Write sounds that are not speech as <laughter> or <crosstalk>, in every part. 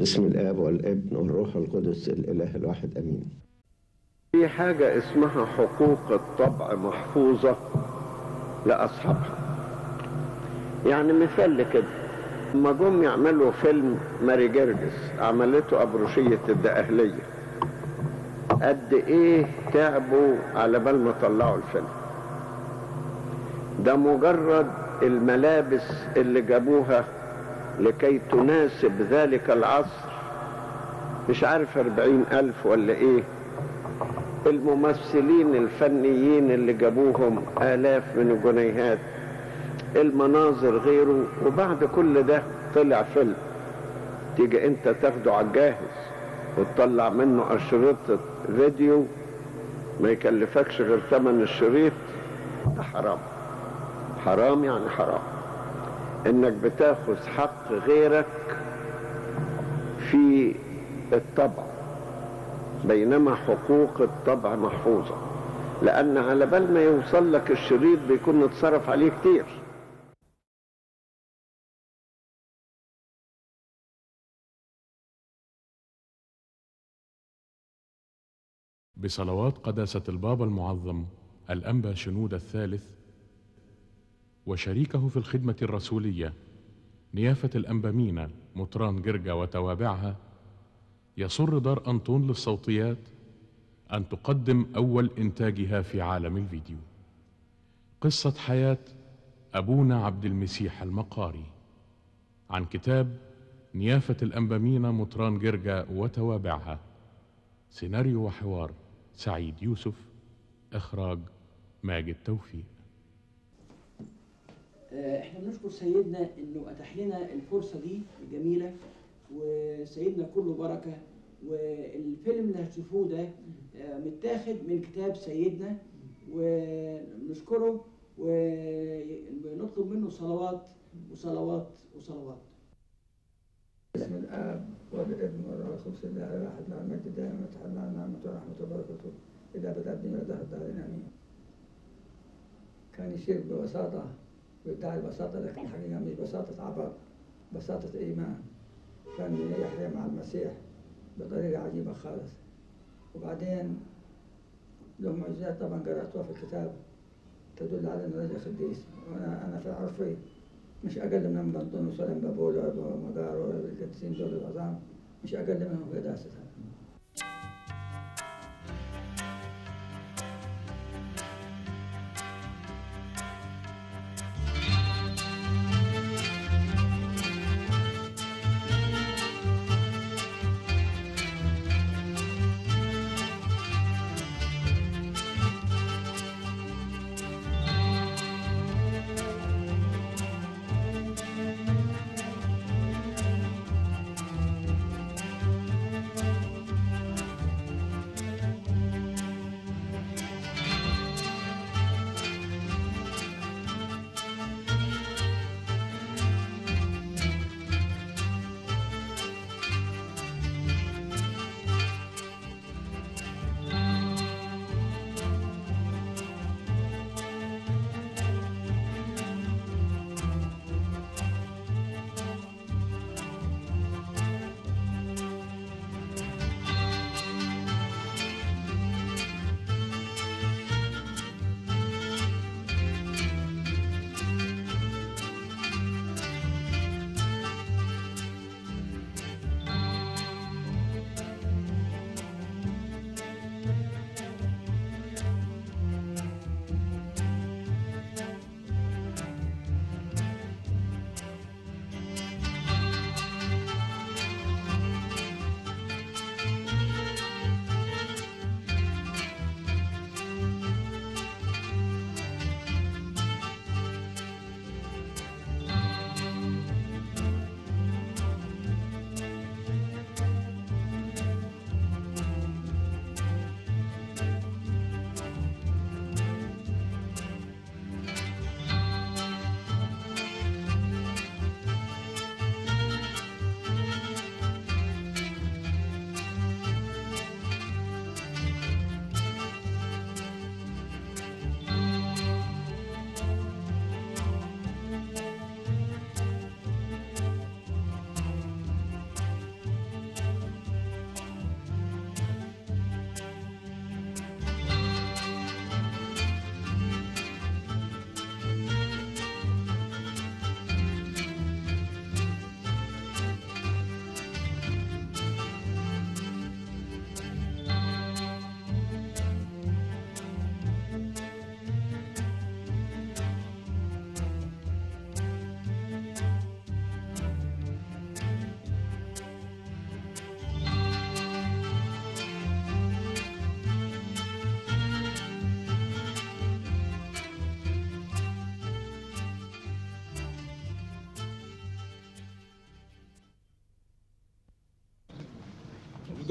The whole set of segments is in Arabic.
بسم الآب والابن والروح القدس الإله الواحد أمين. في حاجة اسمها حقوق الطبع محفوظة لأصحابها. يعني مثال لكده. لما جم يعملوا فيلم ماري جرجس عملته أبروشية الدقهلية قد إيه تعبوا على بال ما طلعوا الفيلم. ده مجرد الملابس اللي جابوها لكي تناسب ذلك العصر. مش عارف أربعين ألف ولا إيه. الممثلين الفنيين اللي جابوهم آلاف من الجنيهات. المناظر غيره. وبعد كل ده طلع فيلم. تيجي أنت تاخده على الجاهز. وتطلع منه أشرطة فيديو. ما يكلفكش غير ثمن الشريط. ده حرام. حرام يعني حرام. إنك بتاخذ حق غيرك في الطبع بينما حقوق الطبع محفوظة لأن على بال ما يوصل لك الشريط بيكون اتصرف عليه كتير. بصلوات قداسة البابا المعظم الأنبا شنود الثالث وشريكه في الخدمة الرسولية نيافة الأنبا مينا مطران جرجا وتوابعها يسر دار أنطون للصوتيات أن تقدم أول إنتاجها في عالم الفيديو. قصة حياة أبونا عبد المسيح المقاري عن كتاب نيافة الأنبامينا مطران جرجا وتوابعها. سيناريو وحوار سعيد يوسف إخراج ماجد توفيق. إحنا بنشكر سيدنا انه اتاح لنا الفرصة دي الجميلة وسيدنا كله بركة. والفيلم اللي هتشوفوه ده متاخد من كتاب سيدنا ونشكره ونطلب منه صلوات وصلوات وصلوات. بسم الآب والابن والروح القدس الله الواحد مع المجد دائما وتحلى نعمة ورحمة وبركاته إذا بدأت من دهر الدارين آمين. كان يشير ببساطة ويدعي البساطة لكن الحقيقة مش بساطة عبر بساطة إيمان. كان يحيا مع المسيح بطريقة عجيبة خالص. وبعدين له معجزات طبعا قرأتها في الكتاب تدل على أنه رجل قديس وأنا أنا في عرفي مش أقل من بنطونس ولا بابول ولا مقار ولا القديسين دول العظام مش أقل منهم قداسة.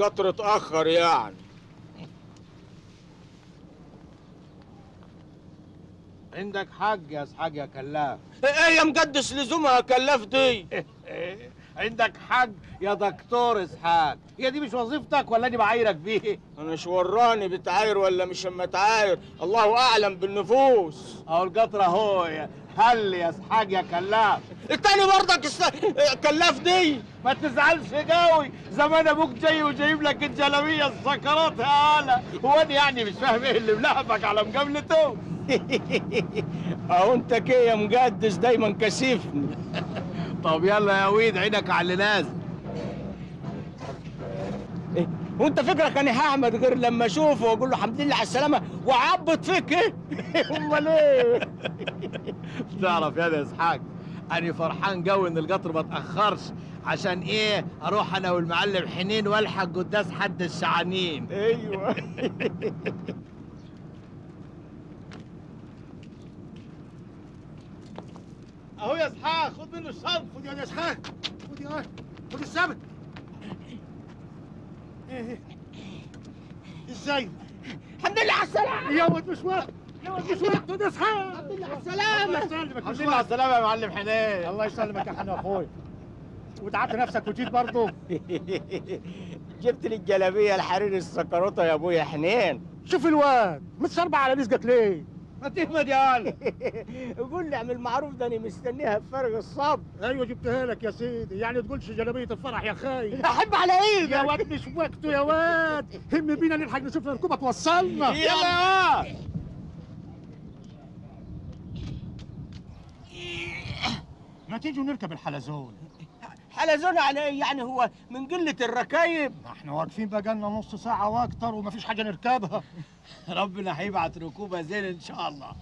القطر اتأخر يعني. عندك حق يا أسحاق يا كلاف إيه يا مقدس لزومها كلاف دي <laughs> عندك حق يا دكتور إسحاق. هي دي مش وظيفتك ولا اني بعايرك بيه؟ أنا مش وراني بتعاير ولا مش متعاير. الله أعلم بالنفوس. أهو القطر أهو هل يا اسحاق يا كلاف التاني برضك. كلاف دي؟ ما تزعلش قوي. زمان أبوك جاي وجايب لك الجلابية السكرات يا هلا هو أنا يعني مش فاهم إيه اللي ملهفك على مقابلته. <laughs> أهو أنت كده يا مقدس دايما كسفني <laughs> طب يلا يا ويد عينك على اللي نازل إيه؟ وأنت فكرك أنا هعمد غير لما أشوفه وأقول له الحمد لله على السلامة وعبط فيك إيه؟ <laughs> أمال إيه؟ <laughs> تعرف يا ده إسحاق أنا فرحان قوي إن القطر ما اتاخرش عشان إيه؟ أروح أنا والمعلم حنين وألحق قداس حد الشعانين. أيوه. <laughs> أهو يا إسحاق خد منه الشنط. خد يا إسحاق. خد يا خد السمك. إزاي؟ الحمد لله على السلامة. يا ود مشوار يا ود مشوار خد يا اسحاق الحمد لله على السلامه الحمد لله على السلامه يا معلم حنين. الله يسلمك يا حنين اخويا وتعبت نفسك وجيت برضه؟ <laughs> جبت لي الجلابية الحرير السكروته يا أبويا حنين. شوف الواد متسربع على رزقك ليه؟ ما تهمد يا <laughs> قول لي اعمل معروف ده أنا مستنيها بفارغ الصبر. أيوه جبتها لك يا سيدي. يعني تقولش جلابية الفرح يا خاي أحب على إيدك. يا واد مش وقته يا واد. <laughs> هم بينا نلحق نشوف الركوبه توصلنا. يلا. يا واد. ما تيجوا نركب الحلزون. حلزون يعني إيه؟ يعني هو من قلة الركايب. إحنا واقفين بقالنا نص ساعة وأكتر ومفيش حاجة نركبها. <laughs> ربنا هيبعت ركوبة زين إن شاء الله.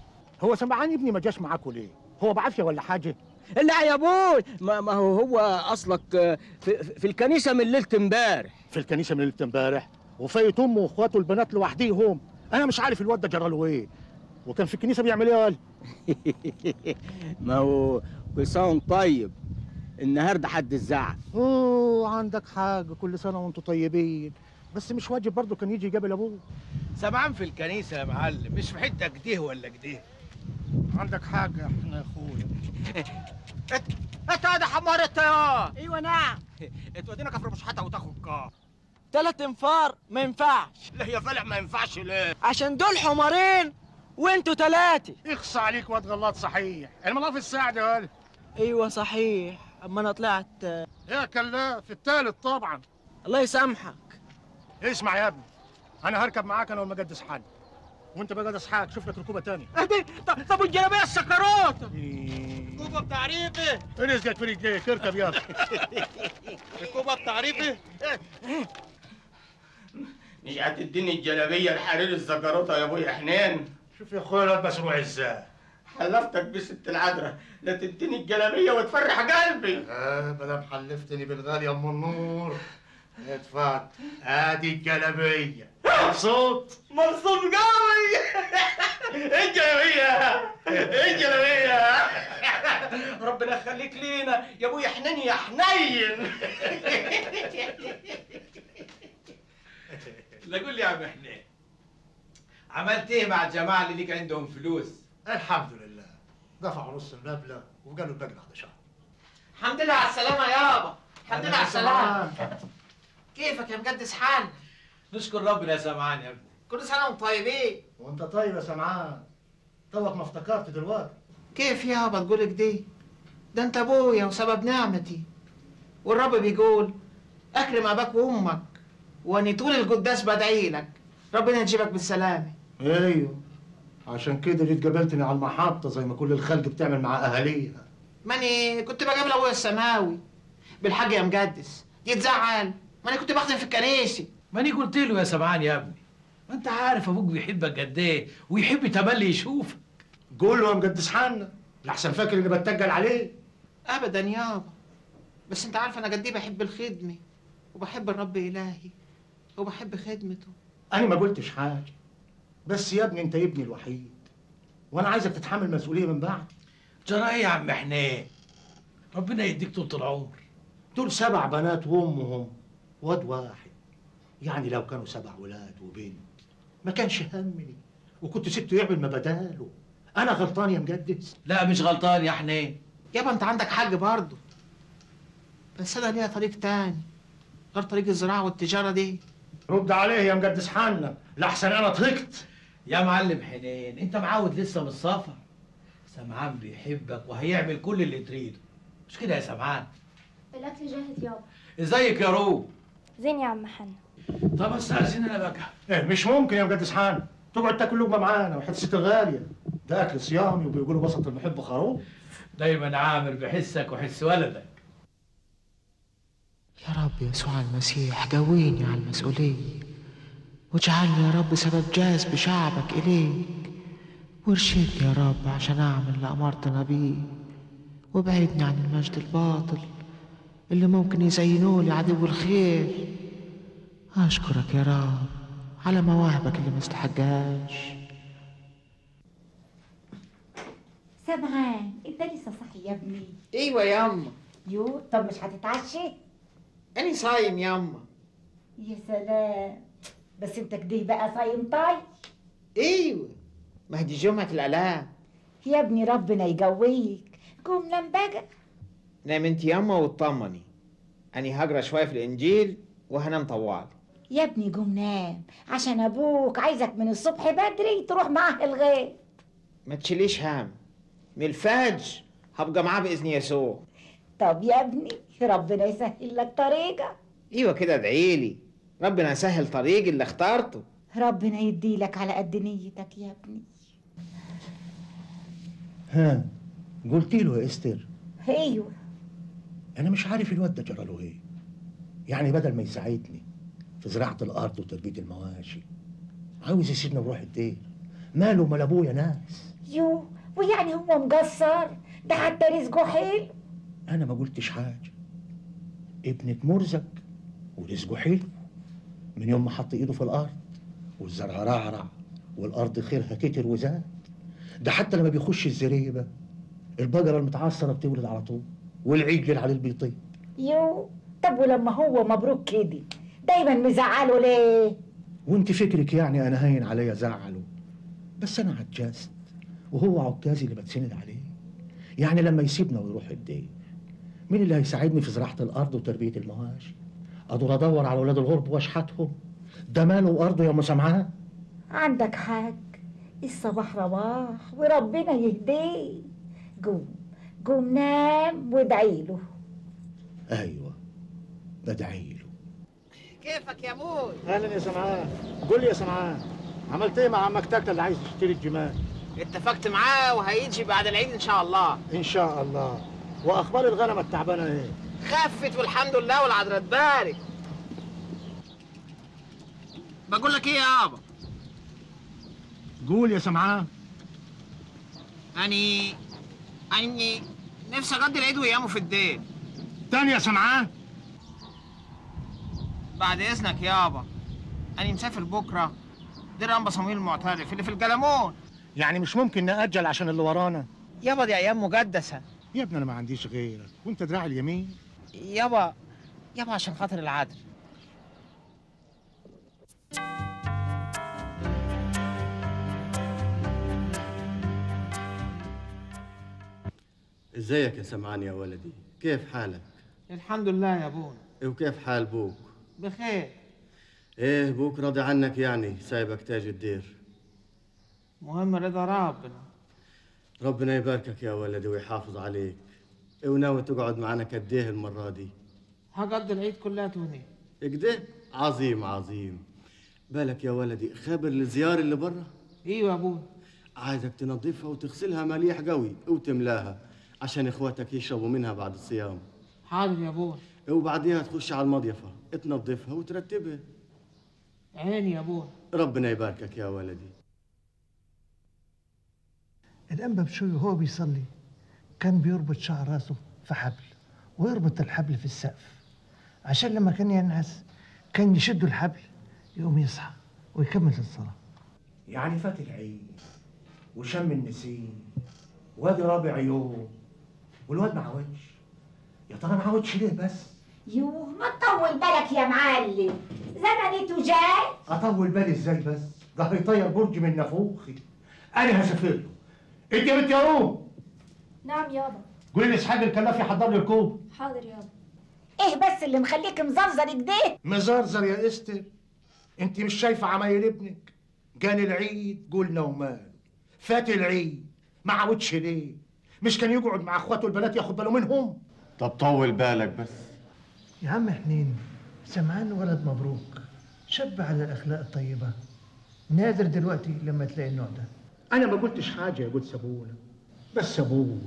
هو سمعان ابني ما جاش معاكوا ليه؟ هو بعافية ولا حاجة؟ لا يا أبوي ما, ما هو هو أصلك آه، في, في الكنيسة من ليلة امبارح. في الكنيسة من ليلة امبارح؟ وفايت أمه وأخواته البنات لوحديهم. أنا مش عارف الواد ده جرى له إيه. وكان في الكنيسة بيعمل إيه يا ولد <laughs> ما هو كل طيب النهارده حد الزعل اوه عندك حاجة كل سنه وأنتم طيبين بس مش واجب برضه كان يجي يقابل ابوه سمعان في الكنيسة يا معلم مش في حتة كده ولا كده عندك حاجة إحنا يا اخويا انت يا ده حمار الطيار أيوه نعم تودينا كفر مشحته وتاخد كار تلات انفار ما ينفعش لا يا فلح ما ينفعش ليه عشان دول حمارين وانتوا تلاتة اخصى عليك واد غلط صحيح المناف في الساعة يا ولد أيوه صحيح. أما أنا طلعت يا كلاف التالت طبعا. الله يسامحك. اسمع يا ابني أنا هركب معاك أنا والمجدس حاج. وأنت بقى ده اسحاق شوف لك ركوبة تانية. طب طب والجلابيه السكروت ركوبة بتعريفه رزقك في رجليك اركب يلا. <laughs> ركوبة بتعريفه مش هتديني الجلابية الحرير الزكروته يا أبويا حنين. شوف يا أخويا الواد مسروع إزاي؟ حلفتك بست العذراء. لا تديني الجلابيه وتفرح قلبي. آه مدام حلفتني بالغالي أم النور. اتفضل ادي الجلابية. مبسوط؟ مبسوط قوي. إيه <laughs> الجلابية إيه الجلابية. <laughs> ربنا يخليك لينا. يا ابويا حنين يا حنين. لا قول لي يا عم حنين. عملت إيه مع الجماعة اللي ليك عندهم فلوس؟ الحمد لله. دفعوا نص المبلغ وقالوا الباقي بعد شهر. الحمد لله على السلامة يابا الحمد لله على السلامة. كيفك يا مقدس حان؟ نشكر ربنا يا سمعان يا ابني. كل سنة وأنتم طيبين. وانت طيب يا سمعان. توك ما افتكرت دلوقتي. كيف يابا تقول كده ده انت أبويا وسبب نعمتي. والرب بيقول أكرم أباك وأمك وأني طول القداس بدعي لك. ربنا يجيبك بالسلامة. أيوه. عشان كده جيت قابلتني على المحطة زي ما كل الخلق بتعمل مع أهاليها. ماني كنت بقابل أبويا السماوي بالحاج يا مقدس. يتزعل. ماني كنت بخدم في الكنيسة. ماني قلت له يا سمعان يا ابني. ما انت عارف أبوك بيحبك قد إيه ويحب تملي يشوفك. قول له يا مقدس حنا لحسن فاكر إني بتجل عليه. ابدا يابا. بس أنت عارف أنا قد إيه بحب الخدمة وبحب الرب إلهي وبحب خدمته. أنا ما قلتش حاجة. بس يا ابني انت ابني الوحيد. وأنا عايزك تتحمل مسؤولية من بعد. جرى إيه يا عم حنين ربنا يديك طول العمر. دول سبع بنات وامهم. واد واحد. يعني لو كانوا سبع ولاد وبنت ما كانش همني. وكنت سبته يعمل ما بداله أنا غلطان يا مجدس؟ لا مش غلطان يا حنين يابا انت عندك حق برضه. بس أنا ليها طريق تاني. غير طريق الزراعة والتجارة دي. رد عليه يا مجدس حنا لحسن أنا طهقت. يا معلم حنين انت معود لسه من السفر؟ سمعان بيحبك وهيعمل كل اللي تريده. مش كده يا سمعان؟ الأكل جاهز يابا. ازيك يا روب؟ زين يا عم حنا طب استاذن أنا بقى. إيه مش ممكن يا مجدس حنا تقعد تاكل لقمة معانا وحدثة الغاليه ده أكل صيامي وبيقولوا بسط المحب خروف دايما عامر بحسك وحس ولدك. يا رب يسوع المسيح قويني على المسؤولية. واجعلني يا رب سبب جاذب شعبك إليك. وارشدني يا رب عشان أعمل اللي أمرتنا بيه وابعدني عن المجد الباطل اللي ممكن يزينوه لي عدو الخير. أشكرك يا رب على مواهبك اللي مستحقهاش سمعان إنت لسه صاحي يا ابني. إيوه ياما يو طب مش هتتعشى؟ أنا صايم ياما يا سلام. بس انت كده بقى صايم طاي أيوه ما دي جمعة الآلام يا ابني ربنا يقويك. قوم نام بقى. نام انت ياما واطمني أنا هقرأ شوية في الإنجيل وهنام طوال. يا ابني قوم نام عشان أبوك عايزك من الصبح بدري تروح معاه الغيط. ما تشيليش هم. من الفجر هبقى معاه بإذن يسوع. طب يا ابني ربنا يسهل لك طريقك أيوه كده ادعيلي. ربنا يسهل طريقي اللي اخترته. ربنا يديلك على قد نيتك يا ابني. ها قلت له يا إستر. أيوه. أنا مش عارف الواد ده جرى له إيه. يعني بدل ما يساعدني في زراعة الأرض وتربية المواشي عاوز يسيبنا نروح الدير. ماله مال أبويا ناس. يو ويعني هو مقصر؟ ده حتى رزقه حلو. أنا ما قلتش حاجة. ابننا مرزق ورزقه حلو. من يوم ما حط إيده في الأرض والزرع رعرع والأرض خيرها كتر وزاد ده حتى لما بيخش الزريبة البقرة المتعصرة بتولد على طول والعجل عليه البيضين يو طب ولما هو مبروك كده دايما مزعله ليه؟ وانت فكرك يعني أنا هين عليا زعله. بس أنا عجزت وهو عكازي اللي بتسند عليه. يعني لما يسيبنا ويروح الدين مين اللي هيساعدني في زراعة الأرض وتربية المواشي؟ ادور أدور على أولاد الغرب وأشحتهم. ده ماله وارضه يا أم سمعان. عندك حق الصباح رواح وربنا يهديه. قوم قوم نام وادعي له. أيوه بدعي له. كيفك يا أبوي أهلا يا سمعان. قول لي يا سمعان عملت إيه مع عمك تاكا اللي عايز يشتري الجمال؟ اتفقت معاه وهيجي بعد العيد إن شاء الله. إن شاء الله. وأخبار الغنم التعبانة إيه؟ خفت والحمد لله والعذراء. تبارك بقول لك إيه يا آبا؟ قول يا سمعان. اني أني نفسي أقضي العيد وأيامه في الدين تاني يا سمعان. بعد إذنك يابا أنا مسافر بكرة. دير انبا صمويل المعترف اللي في الجلمون يعني مش ممكن نأجل عشان اللي ورانا؟ يابا دي أيام مقدسة. يا ابني أنا ما عنديش غيرك. وأنت دراعي اليمين. يابا يابا عشان خاطر العدل إزيك يا سمعان يا ولدي؟ كيف حالك؟ الحمد لله يا أبونا. وكيف حال بوك؟ بخير. إيه بوك راضي عنك يعني سايبك تاج الدير. مهم رضا ربنا. ربنا يباركك يا ولدي ويحافظ عليك. إيه وناوي تقعد معنا كديه المرة دي؟ هقضي العيد كلها هنا كده عظيم عظيم. بالك يا ولدي خابر الزيار اللي برا؟ إيوه يا ابونا عايزك تنظفها وتغسلها مليح قوي وتملاها عشان إخواتك يشربوا منها بعد الصيام. حاضر يا ابونا وبعديها تخش على المضيفة. تنظفها وترتبها. عيني يا ابونا ربنا يباركك يا ولدي. الأنبا بشوي وهو بيصلي. كان بيربط شعر راسه في حبل ويربط الحبل في السقف. عشان لما كان ينعس كان يشد الحبل يقوم يصحى ويكمل الصلاة. يعني فات العيد وشم النسيم وادي رابع يوم والواد ما عودش. يا ترى ما عودش ليه بس؟ يوه ما تطول بالك يا معلم. زمانته جاي أطول بالي إزاي بس؟ ده هيطير برج من نافوخي. أنا هسافر له. إنت يا بنت يا روم. نعم يابا. قولي لاسحاق الكلاف يحضر لي الركوبة حاضر يابا. إيه بس اللي مخليك مزرزر كده مزرزر يا إستر. أنت مش شايفة عمايل ابنك؟ جاني العيد قلنا ومال فات العيد. ما عودش ليه؟ مش كان يقعد مع أخواته البنات ياخد باله منهم؟ طب طول بالك بس. يا عم حنين سمعان ولد مبروك. شاب على الأخلاق الطيبة. نادر دلوقتي لما تلاقي النوع ده. أنا ما قلتش حاجة يا جود سابونا. بس ابوه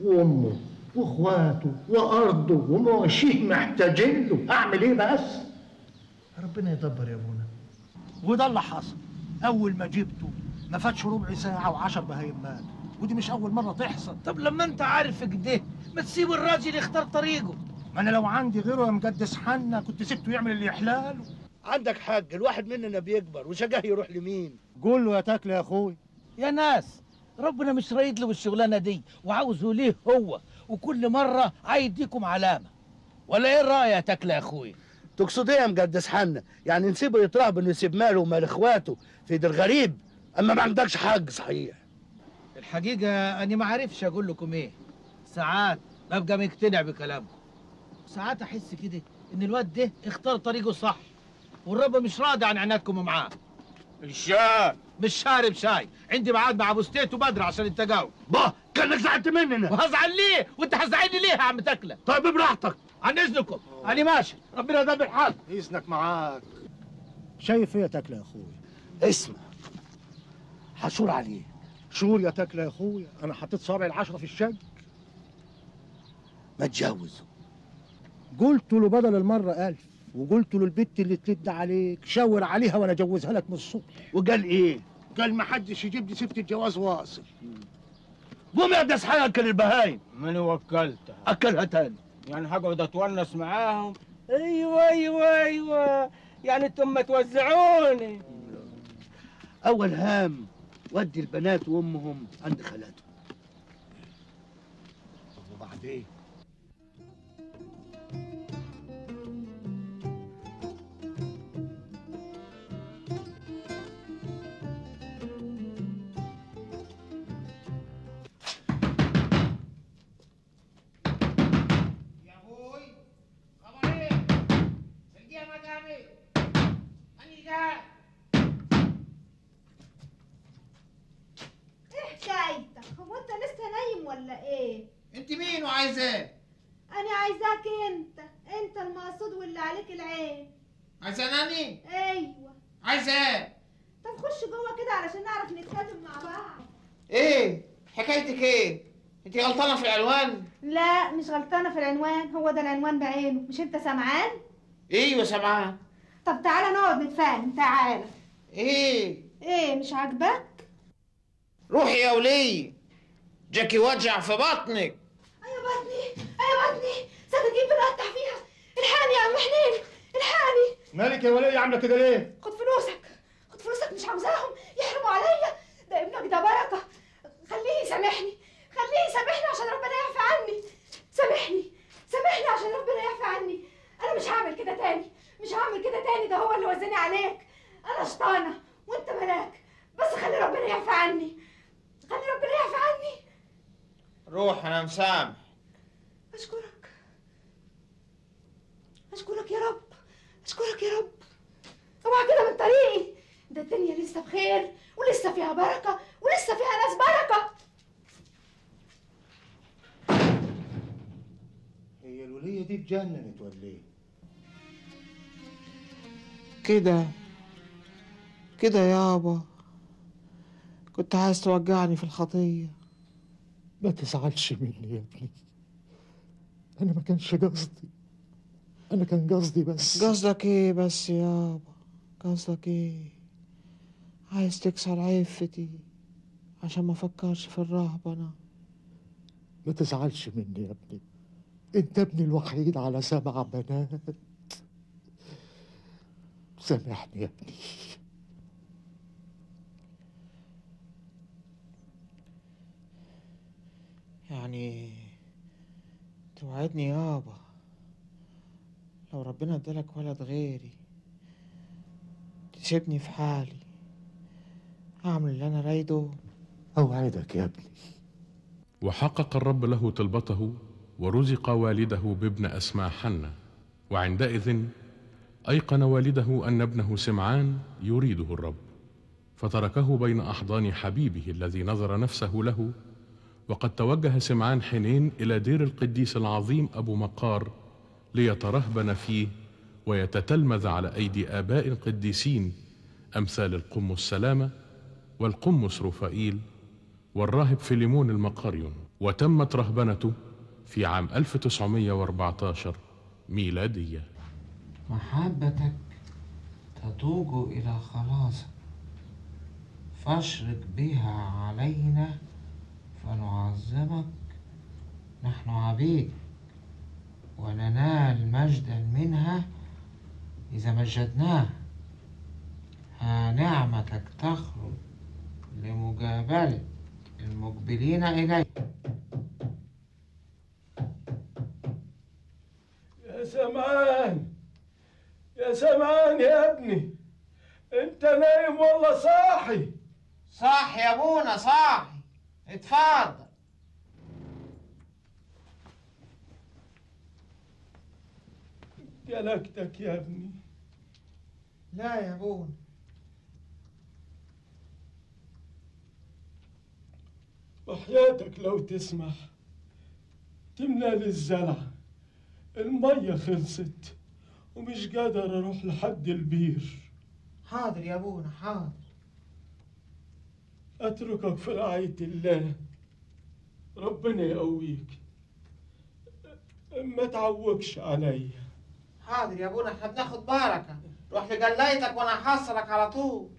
وأمه وأخواته وأرضه ومواشيه محتاجين له. أعمل إيه بس؟ ربنا يدبر يا أبونا. وده اللي حصل. أول ما جبته ما فاتش ربع ساعة وعشر بهايم مات ودي مش أول مرة تحصل. طب لما أنت عارف كده ما تسيب الراجل يختار طريقه. ما أنا لو عندي غيره يا مقدس حنا كنت سبته يعمل اللي يحلاله. عندك حق الواحد مننا بيكبر وشجاه يروح لمين؟ قول له يا تاكل يا أخوي. يا ناس ربنا مش رايد له بالشغلانه دي وعاوزه ليه هو؟ وكل مرة هيديكم علامة. ولا إيه الراي يا تاكله يا أخوي؟ تقصد إيه يا مقدس حنا يعني نسيبه يترهب إنه يسيب ماله ومال إخواته في إيد الغريب أما ما عندكش حق صحيح. الحقيقة أنا ما عارفش أقول لكم إيه. ساعات ببقى مقتنع بكلامكم. ساعات أحس كده إن الواد ده اختار طريقه صح والرب مش راضي عن عنادكم معاه. الشاي. مش شارب شاي. عندي ميعاد مع أبو ستيت وبدر عشان التجاوب با كأنك زعلت مننا. وهزعل ليه؟ وأنت هزعلني ليه يا عم تكله طيب براحتك. عن إذنكم. أنا ماشي. ربنا يدبر الحال. إذنك معاك. شايف إيه يا تاكله يا أخوي؟ اسمع. حشور عليه شور يا تاكله يا اخويا أنا حطيت صابعي العشرة في الشج. ما تجوزه. قلت له بدل المرة ألف. وقلت له البت اللي تلد عليك شاور عليها وأنا اجوزها لك من الصبح. وقال إيه؟ قال ما حدش يجيب لي سيرة الجواز واصل. قوم يا دس حاجة أكل البهايم. من وكلتها أكلها تاني. يعني هقعد أتونس معاهم؟ أيوه أيوه أيوه. يعني أنتم ما توزعوني. أول هام ودي البنات وأمهم عند خالاتهم. وبعدين؟ إيه حكايتك؟ هو انت لسه نايم ولا إيه؟ انت مين وعايزه إيه؟ أنا عايزاك انت انت المقصود واللي عليك العين عايزه ناني؟ أيوه عايزه إيه؟ طب خش جوه كده علشان نعرف نتكلم مع بعض إيه؟ حكايتك إيه؟ انت غلطانة في العنوان؟ لا مش غلطانة في العنوان هو ده العنوان بعينه مش انت سمعان أيوه سامعاه طب تعالى نقعد نتفاهم تعالى. إيه؟ إيه مش عاجبك روحي يا ولي. جاكي وجع في بطنك. أيوه بطني أيوه بطني. سكاكين بنقطع فيها. الحقني يا عم حنين الحقني. مالك يا وليه عاملة كده ليه؟ خد فلوسك خد فلوسك مش عاوزاهم. يحرموا عليا. ده ابنك ده بركة. خليه يسامحني خليه يسامحني عشان ربنا يعفى عني. سامحني سامحني عشان ربنا يعفى عني. أنا مش هعمل كده تاني. مش هعمل كده تاني ده هو اللي وزني عليك. أنا شطانة وأنت ملاك. بس خلي ربنا يعفى عني. خلي ربنا يعفى عني. روح أنا مسامح. أشكرك. أشكرك يا رب. أشكرك يا رب. اوعى كده من طريقي. ده الدنيا لسه بخير ولسه فيها بركة ولسه فيها ناس بركة. هي الولية دي اتجننت ولا إيه؟ كده كده يابا. كنت عايز توجعني في الخطية. ما تزعلش مني يا ابني. أنا ما كانش قصدي. أنا كان قصدي بس. قصدك إيه بس يابا؟ قصدك إيه؟ عايز تكسر عفتي عشان ما أفكرش في الرهبنه ما تزعلش مني يا ابني. أنت ابني الوحيد على سبع بنات. سامحني يا ابني. يعني توعدني يابا. لو ربنا ادالك ولد غيري تسيبني في حالي هعمل اللي أنا رايده. اوعدك يا ابني. وحقق الرب له طلبته ورزق والده بابن أسماء حنة وعندئذ أيقن والده أن ابنه سمعان يريده الرب فتركه بين أحضان حبيبه الذي نظر نفسه له وقد توجه سمعان حنين إلى دير القديس العظيم أبو مقار ليترهبن فيه ويتتلمذ على أيدي آباء قديسين أمثال القمص سلامه والقمص رفائيل والراهب فيليمون المقاريون. وتمت رهبنته في عام 1914 ميلادية. محبتك تتوج إلى خلاصك فاشرق بها علينا فنعظمك نحن عبيد وننال مجدا منها إذا مجدناه. ها نعمتك تخرج لمجابلة المقبلين إليك. يا سمعان يا سمعان يا ابني انت نايم ولا صاحي؟ صاحي يا ابونا صاحي. اتفضل. جلكتك يا ابني. لا يا ابونا. وحياتك لو تسمح تملى لي الزرع المية خلصت. ومش قادر أروح لحد البير. حاضر يا أبونا حاضر. أتركك في رعاية الله. ربنا يقويك. ما تعوقش عليا حاضر يا أبونا إحنا بناخد بركة روح لجلايتك وأنا هحصلك على طول.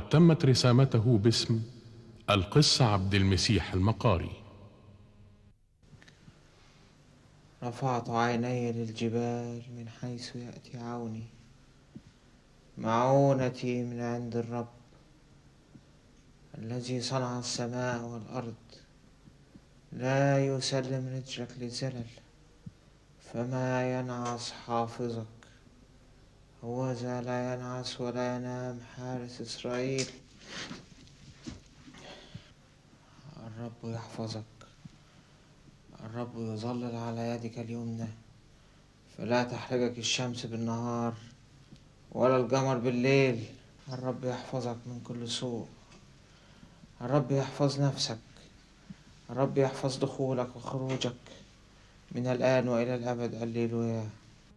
وقد تمت رسامته باسم القس عبد المسيح المقاري. رفعت عيني للجبال من حيث يأتي عوني. معونتي من عند الرب الذي صنع السماء والأرض. لا يسلم رجلك للزلل فما ينعس حافظك هو ذا لا ينعس ولا ينام حارس إسرائيل. الرب يحفظك. الرب يظلل على يدك اليمنى. فلا تحرجك الشمس بالنهار ولا القمر بالليل. الرب يحفظك من كل سوء. الرب يحفظ نفسك. الرب يحفظ دخولك وخروجك من الآن وإلى الأبد. الليلويا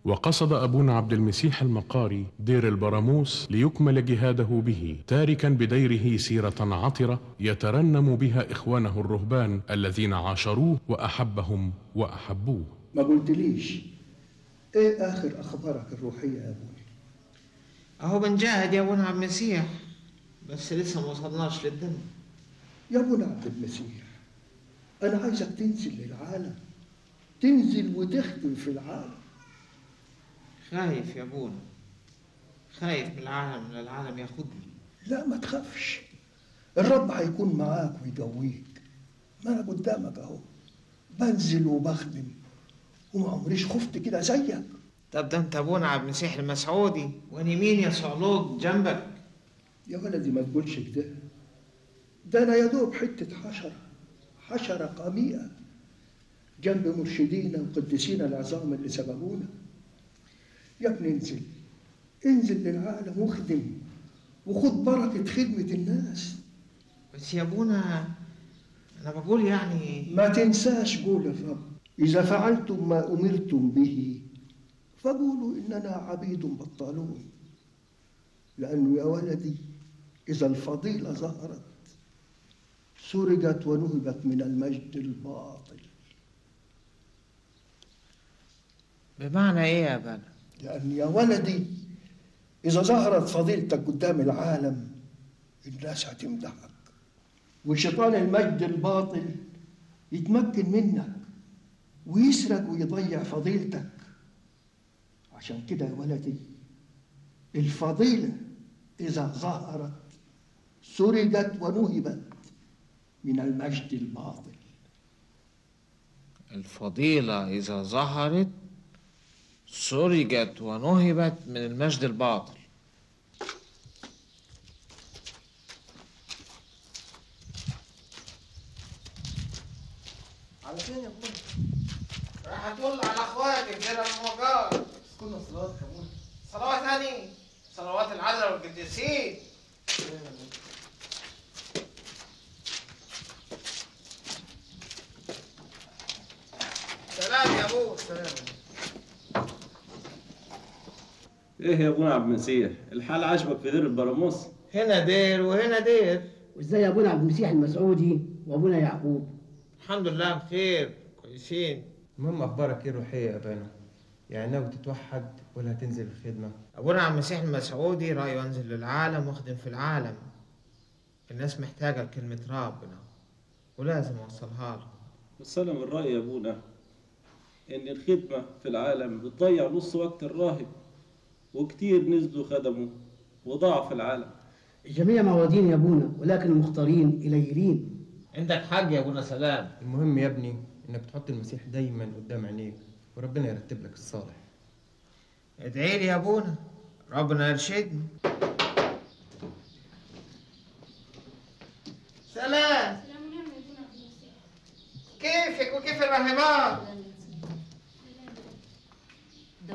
وقصد أبونا عبد المسيح المقاري دير البراموس ليكمل جهاده به تاركا بديره سيرة عطرة يترنم بها إخوانه الرهبان الذين عاشروه وأحبهم وأحبوه. ما قلتليش إيه آخر أخبارك الروحية يا أبوي؟ أهو بنجاهد يا أبونا عبد المسيح بس لسه ما وصلناش للدم. يا أبونا عبد المسيح أنا عايزك تنزل للعالم تنزل وتخدم في العالم. خايف يا ابونا خايف من العالم من العالم ياخدني. لا ما تخافش. الرب هيكون معاك ويقويك. ما أنا قدامك أهو. بنزل وبخدم. وما عمريش خفت كده زيك. طب ده أنت ابونا عبد المسيح المسعودي. وأنا مين يا صعلوك جنبك. يا ولدي ما تقولش كده. ده أنا يا دوب حتة حشرة. حشرة قميئة. جنب مرشدينا وقديسينا العظام اللي سبقونا يا ابني انزل انزل للعالم واخدم وخد بركة خدمة الناس. بس يا أبونا أنا بقول يعني ما تنساش قول الرب إذا فعلتم ما أمرتم به فقولوا إننا عبيد بطالون. لأنه يا ولدي إذا الفضيلة ظهرت سرقت ونهبت من المجد الباطل. بمعنى إيه يا بنا لأن يا ولدي إذا ظهرت فضيلتك قدام العالم الناس هتمدحك وشيطان المجد الباطل يتمكن منك ويسرق ويضيع فضيلتك. عشان كده يا ولدي الفضيلة إذا ظهرت سرقت ونهبت من المجد الباطل. الفضيلة إذا ظهرت سرقت ونهبت من المجد الباطل. على فين يا ابونا؟ راح اطل على اخواتي غير الموجات كنا صلوات كمون صلوات ثاني صلوات العذراء والقديسين سلام يا ابو سلام إيه يا ابونا عبد المسيح؟ الحال عجبك في دير البراموس؟ هنا دير وهنا دير. وإزاي ابونا عبد المسيح المسعودي وأبونا يعقوب؟ الحمد لله بخير كويسين. المهم أخبارك إيه الروحية يا أبانا؟ يعني ناوي تتوحد ولا هتنزل الخدمة؟ أبونا عبد المسيح المسعودي رأيه انزل للعالم واخدم في العالم. الناس محتاجة لكلمة ربنا ولازم أوصلها لهم. بس أنا من رايي يا أبونا إن الخدمة في العالم بتضيع نص وقت الراهب. وكتير نزلوا خدموا وضاعوا في العالم. الجميع موادين يا أبونا ولكن المختارين قليلين. عندك حق يا أبونا سلام؟ المهم يا ابني إنك تحط المسيح دايما قدام عينيك وربنا يرتب لك الصالح. ادعي لي يا أبونا ربنا يرشدني. سلام. كيفك وكيف الراهبات ده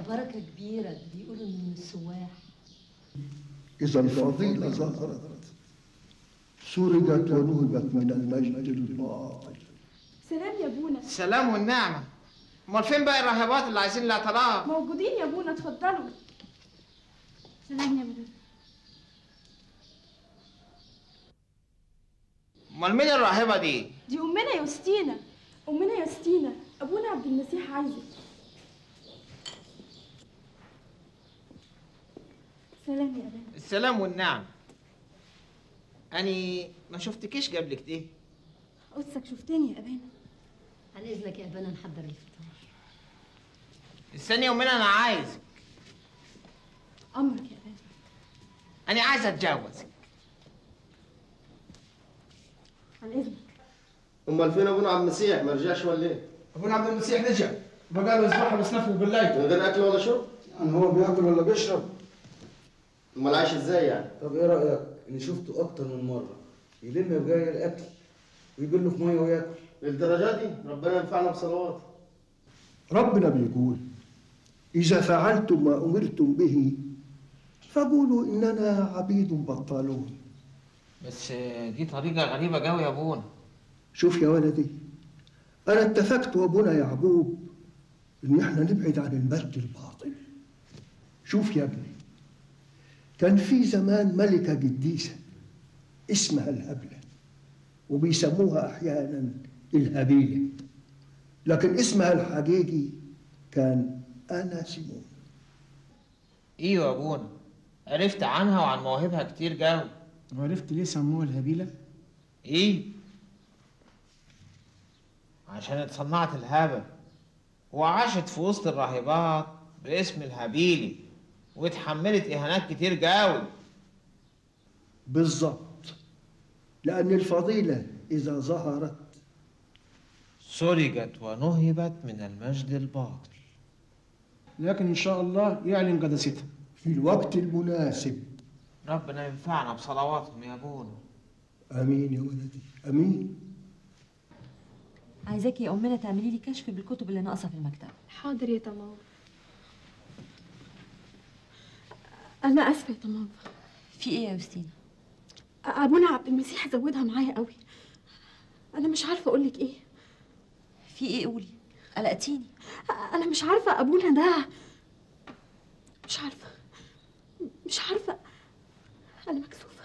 بركة كبيرة بيقولوا إنه من السواح إذا الفضيلة ظهرت سرقت ونهبت من المجد الباطل. سلام يا ابونا السلام والنعمة. أمال فين بقى الراهبات اللي عايزين الاعتراف موجودين يا ابونا اتفضلوا. سلام يا ابونا أمال مين الراهبة دي؟ دي أمنا يوستينا أمنا يوستينا أبونا عبد المسيح عايزك. سلام يا ابونا السلام والنعمة أني ما شفتكيش قبل كده قدسك شفتني يا أبانا. على إذنك يا أبانا نحضر الفطار. استني يومين أنا عايزك. أمرك يا أبانا. أنا عايز أتجوزك. على إذنك. امال فين ابونا عبد المسيح ما رجعش ولا إيه؟ ابونا عبد المسيح رجع. بقى له أسبوع بيسنفه بالليل. من غير أكل ولا شرب؟ يعني هو بياكل ولا بيشرب. أمال عايش إزاي يعني؟ طب إيه رأيك إني شفته أكتر من مرة يلم بجاي الاكل ويجيب له في مية وياكل؟ للدرجة دي؟ ربنا ينفعنا بصلوات. ربنا بيقول إذا فعلتم ما أمرتم به فقولوا إننا عبيد بطالون بس دي طريقة غريبة قوي يا أبونا. شوف يا ولدي أنا اتفقت وأبونا يعقوب إن إحنا نبعد عن المجد الباطل. شوف يا ابني كان في زمان ملكة قديسة اسمها الهبلة وبيسموها أحيانا الهبيلة. لكن اسمها الحقيقي كان أنا سيمون. إيوه يا ابونا عرفت عنها وعن مواهبها كتير قوي. وعرفت ليه سموها الهبيلة؟ إيه؟ عشان اتصنعت الهبة وعاشت في وسط الراهبات باسم الهبيلي. واتحملت إهانات كتير قوي. بالضبط. لأن الفضيلة إذا ظهرت سرقت ونهبت من المجد الباطل. لكن إن شاء الله يعلن قداستها في الوقت المناسب. ربنا ينفعنا بصلواتهم يا أبونا. أمين يا ولدي. أمين. عايزاكي يا أمنا تعملي لي كشف بالكتب اللي ناقصة في المكتبه حاضر يا طماطم أنا آسفة يا طماطم. في إيه يا يوستينا ابونا عبد المسيح زودها معايا قوي. أنا مش عارفة أقول لك إيه. في إيه قولي؟ قلقتيني. أنا مش عارفة أبونا ده. مش عارفة. مش عارفة. أنا مكسوفة.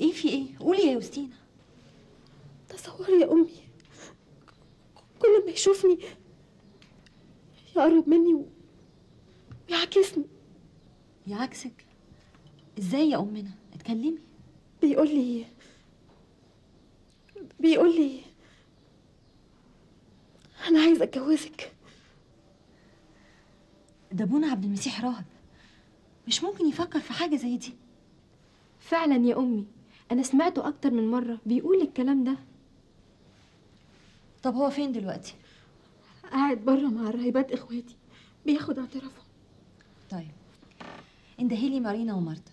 إيه في إيه؟ قولي يا يوستينا تصوري يا أمي. كل ما يشوفني يقرب مني و- ويعاكسني. يعكسك. إزاي يا أمنا؟ اتكلمي. بيقول لي بيقول لي أنا عايزة أتجوزك. ده ابونا عبد المسيح راهب. مش ممكن يفكر في حاجة زي دي. فعلا يا أمي أنا سمعته أكتر من مرة بيقول الكلام ده. طب هو فين دلوقتي؟ قاعد بره مع الراهبات إخواتي بياخد اعترافهم. طيب. اندهيلي مارينا ومارتا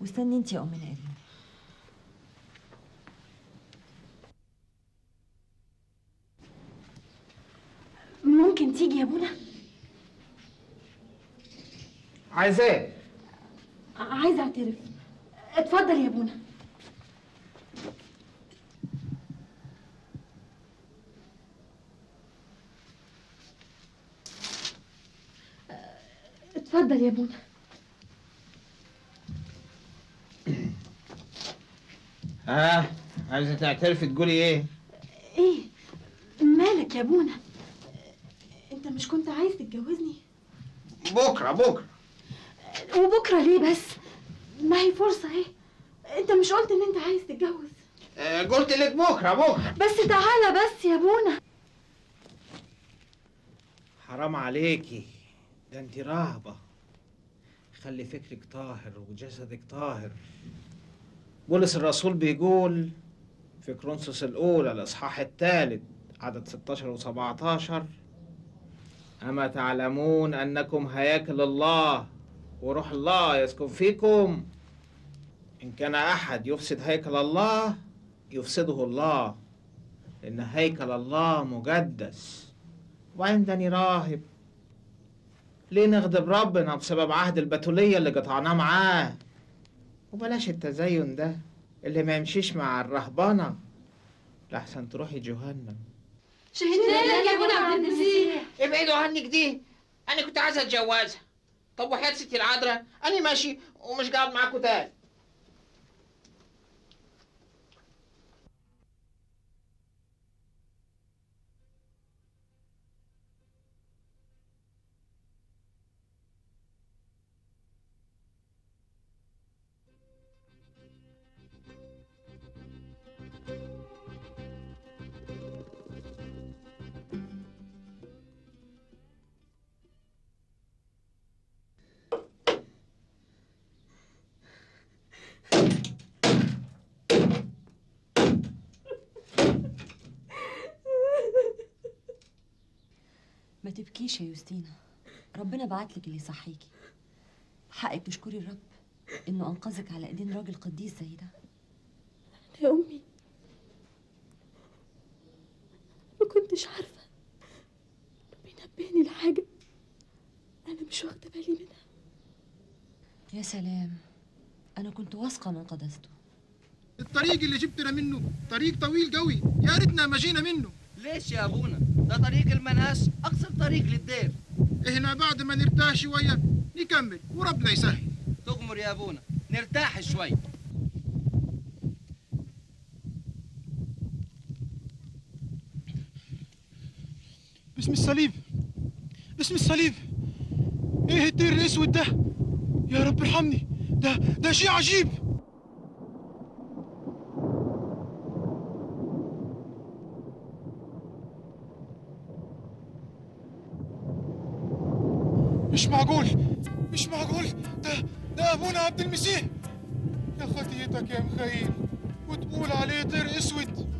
واستني انت يا امنا ارينا ممكن تيجي يا ابونا عايز إيه؟ عايزة اعترف. اتفضل يا ابونا اتفضل يا ابونا ها؟ عايزة تعترفي تقولي إيه؟ إيه؟ مالك يا ابونا أنت مش كنت عايز تتجوزني؟ بكرة بكرة. وبكرة ليه بس؟ ما هي فرصة اهي أنت مش قلت إن أنت عايز تتجوز. آه، قلت لك بكرة بكرة. بس تعالى بس يا ابونا حرام عليكي. ده أنت راهبة خلي فكرك طاهر وجسدك طاهر. بولس الرسول بيقول في كرونسوس الأولى الإصحاح الثالث عدد 16 و17 أما تعلمون أنكم هياكل الله وروح الله يسكن فيكم؟ إن كان أحد يفسد هيكل الله يفسده الله لأن هيكل الله مقدس. وعندني راهب. ليه نغضب ربنا بسبب عهد البتولية اللي قطعناه معاه؟ وبلاش التزين ده اللي ما يمشيش مع الرهبنة لحسن تروحي جهنم. شهدنا لك يا أبونا عبد المسيح. ابعدوا عنك دي. أنا كنت عايز أتجوزها. طب وحياة ستي العذراء؟ أنا ماشي ومش قاعد معاكم تاني. ما تبكيش يا يوستينا. ربنا بعتلك اللي يصحيكي. حقك تشكري الرب إنه أنقذك على إيدين راجل قديس زي ده. يا أمي ما كنتش عارفة. انه بينبهني لحاجة. أنا مش واخدة بالي منها. يا سلام. أنا كنت واثقة من قداسته. الطريق اللي جبتنا منه طريق طويل قوي. يا ريتنا ما جينا منه. ليش يا أبونا؟ ده طريق المناس أقصر طريق للدير. هنا بعد ما نرتاح شوية نكمل وربنا يسهل. تغمر يا أبونا نرتاح شوي. باسم الصليب باسم الصليب. إيه الدير الأسود ده؟ يا رب ارحمني ده ده شيء عجيب. مش معقول مش معقول. ده ده ابونا عبد المسيح. يا خطيتك يا مخيل وتقول عليه طير أسود.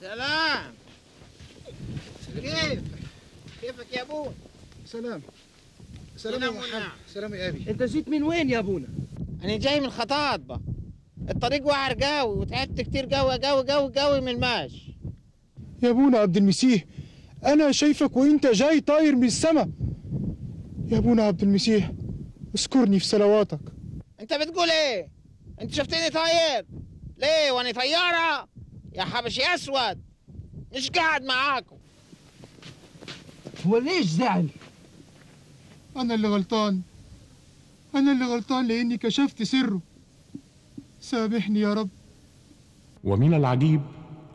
سلام. كيف؟ كيفك يا أبوي سلام. سلام يا محمد. سلام يا أبي. أنت جيت من وين يا أبونا؟ أنا جاي من خطاطبة. الطريق وعر قوي وتعبت كتير قوي قوي قوي قوي من الماشي يا ابونا عبد المسيح أنا شايفك وأنت جاي طاير من السما يا ابونا عبد المسيح اذكرني في صلواتك. أنت بتقول إيه؟ أنت شفتني طاير. ليه؟ وأنا طيارة. يا حبشي أسود. مش قاعد معاكم. هو ليش زعل؟ أنا اللي غلطان. أنا اللي غلطان لأني كشفت سره. سامحني يا رب. ومن العجيب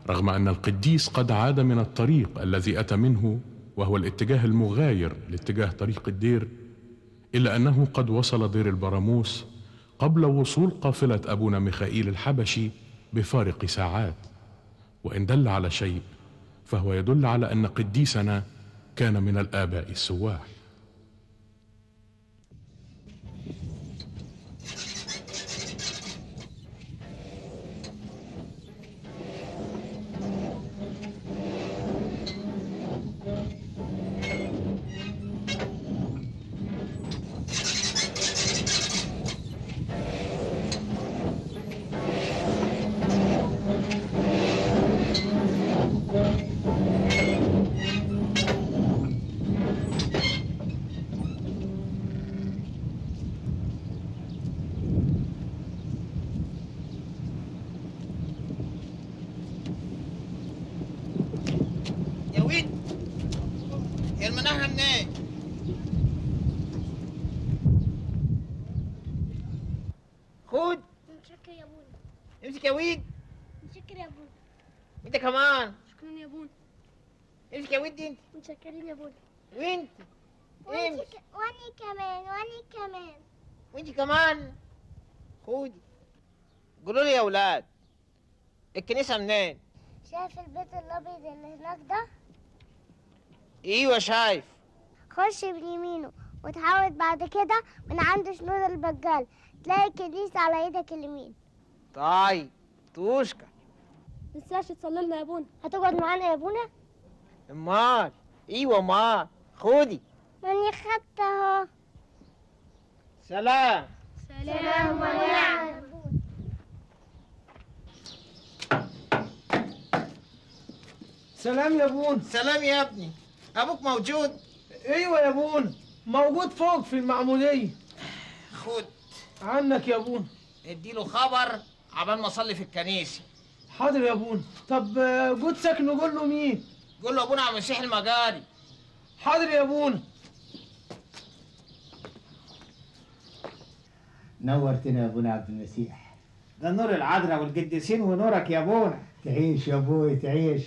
رغم أن القديس قد عاد من الطريق الذي أتى منه وهو الاتجاه المغاير لاتجاه طريق الدير إلا أنه قد وصل دير البراموس قبل وصول قافلة أبونا ميخائيل الحبشي بفارق ساعات. وإن دل على شيء فهو يدل على أن قديسنا كان من الآباء السواح يا وين يا المناهة منين خد متشكر يا ابونا امسك يا ويد متشكر يا ابونا انت كمان شكرا يا ابونا امسك يا ويد انت متشكرين يا ابونا وانت؟ واني ك- واني كمان واني كمان. وانت كمان؟ خدي قولوا لي يا أولاد الكنيسة منين؟ شايف البيت الأبيض اللي هناك ده؟ إيوه شايف. خش بيمينه وتحاول بعد كده من عند شنود البجال. تلاقي الكنيسة على إيدك اليمين. طيب توشكا. متنساش تصلي لنا يا ابونا هتقعد معانا يا ابونا إمال. أيوه امال خدي ماني خدت اهو سلام. سلام ونعم. سلام يا ابونا سلام يا ابني. أبوك موجود؟ أيوه يا ابونا موجود فوق في المعمودية. خد. عنك يا ابونا اديله خبر عبال ما اصلي في الكنيسة. حاضر يا ابونا طب آه، قدسك نقول له مين؟ قول له أبونا عم المسيح المجاري حاضر يا أبونا. نورتنا يا أبونا عبد المسيح. ده نور العذراء والقديسين ونورك يا أبونا. تعيش يا أبوي تعيش.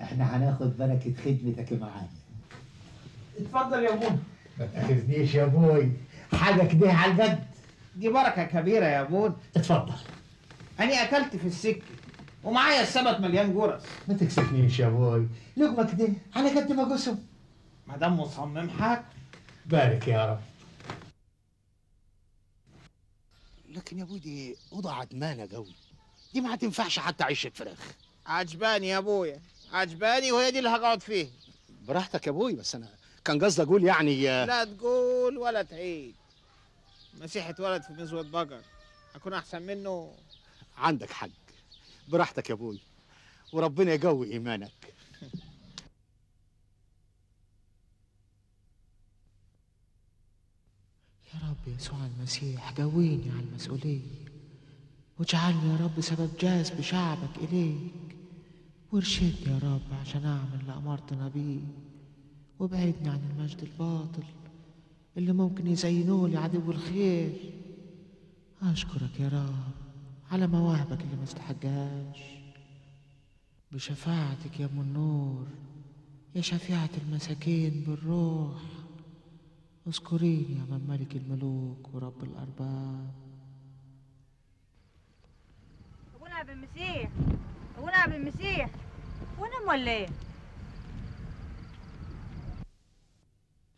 إحنا هناخد بركة خدمتك معانا. اتفضل يا أبونا. ما تأخذنيش يا أبوي. حاجة كده على القد دي بركة كبيرة يا أبونا. اتفضل. أنا أكلت في السكة. ومعايا السبت مليان جرس. ما تكسفنيش يا أبوي لقمة كده على قد ما قسم. ما دام مصمم حاجة بارك يا رب. لكن يا أبوي دي اوضه عدمانه قوي. دي ما هتنفعش حتى عيشة فراخ. عجباني يا أبويا. عجباني وهي دي اللي هقعد فيها براحتك يا أبوي بس أنا كان قصدي أقول يعني آه، لا تقول ولا تعيد. مسيح اتولد في مزوة بقر أكون أحسن منه. عندك حق. براحتك يا أبوي. وربنا يقوي إيمانك. يا رب يسوع المسيح قويني على المسؤولية. واجعلني يا رب سبب جاذب شعبك إليك. وارشدني يا رب عشان أعمل اللي أمرتنا بيه. وابعدني عن المجد الباطل اللي ممكن يزينوه لي عدو الخير. أشكرك يا رب. على مواهبك اللي ما استحقهاش. بشفاعتك يا أم النور يا شفيعة المساكين بالروح. اذكريني يا من ملك الملوك ورب الأرباب. أبونا عبد المسيح أبونا عبد المسيح. ونام ولا إيه؟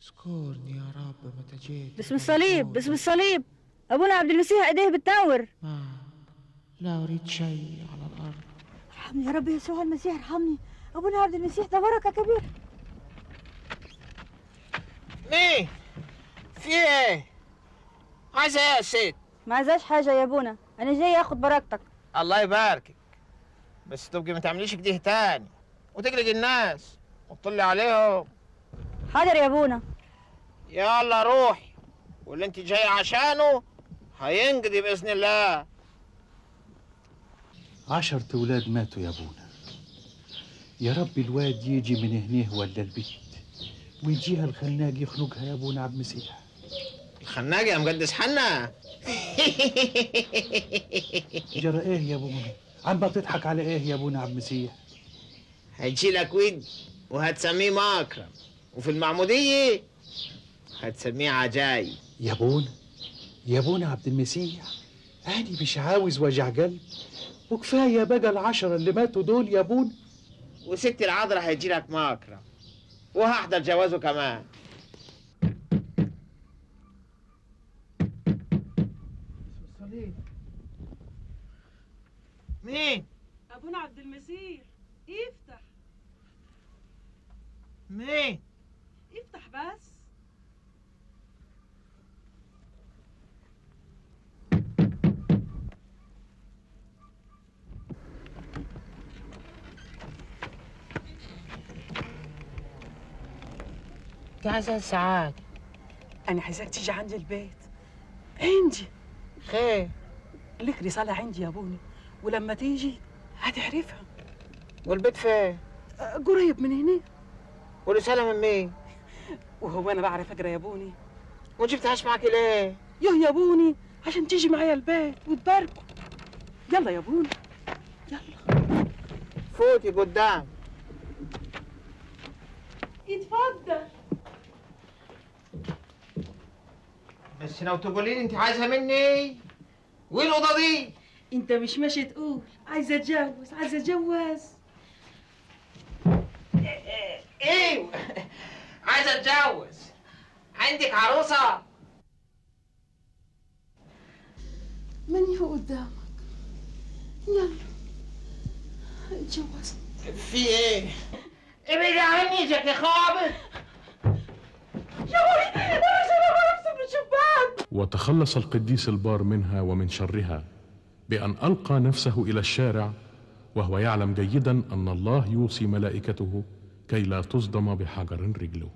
اذكرني يا رب متى جيت باسم الصليب باسم الصليب. أبونا عبد المسيح إيديه بتنور لا أريد شيء على الأرض. ارحمني يا رب يسوع المسيح ارحمني. ابونا عبد المسيح ده بركه كبيرة. مين؟ في إيه؟ عايزه إيه يا ست ما عايزاش حاجة يا أبونا. أنا جاي آخد بركتك الله يباركك. بس تبقي ما تعمليش كده تاني. وتقلق الناس وتطلي عليهم. حاضر يا أبونا. يلا روحي. واللي انت جاي عشانه هينقضي بإذن الله. عشرة أولاد ماتوا يا أبونا. يا رب الواد يجي من هنيه ولا البيت؟ ويجيها الخناق يخنقها يا أبونا عبد المسيح. الخناق يا مقدس حنا. <laughs> جرى إيه يا أبونا؟ عم بتضحك على إيه يا أبونا عبد المسيح؟ هيجي لك ود وهتسميه مكرم وفي المعمودية هتسميه عجايب يا أبونا يا أبونا عبد المسيح أنا مش عاوز وجع قلب. وكفاية بقى العشرة اللي ماتوا دول يا أبونا وست العذراء هيجي لك مكرم وهحضر جوازه كمان. مين؟ أبونا عبد المسيح افتح. مين؟ افتح بس. عايزة ساعات. أنا عايزاك تيجي عندي البيت. عندي. خير. لك رسالة عندي يا ابوني ولما تيجي هتعرفها. والبيت فين؟ أه، قريب من هنا. ورسالة من مين؟ وهو أنا بعرف أقرأ يا ابوني وما جبتهاش معاك ليه؟ يوه يا ابوني عشان تيجي معايا البيت وتباركوا يلا يا ابوني فوتي قدام. اتفضل بس لو تقولي لي انت عايزها مني وين الاوضه دي؟ انت مش ماشي تقول عايزه اتجوز عايزه اتجوز أيوه عايزه اتجوز عندك عروسه من هو قدامك يلا اتجوز في إيه؟ ابعدي عني شكلي خابط يا ولدي أنا الشباك وتخلص القديس البار منها ومن شرها بأن ألقى نفسه إلى الشارع وهو يعلم جيدا أن الله يوصي ملائكته كي لا تصدم بحجر رجله.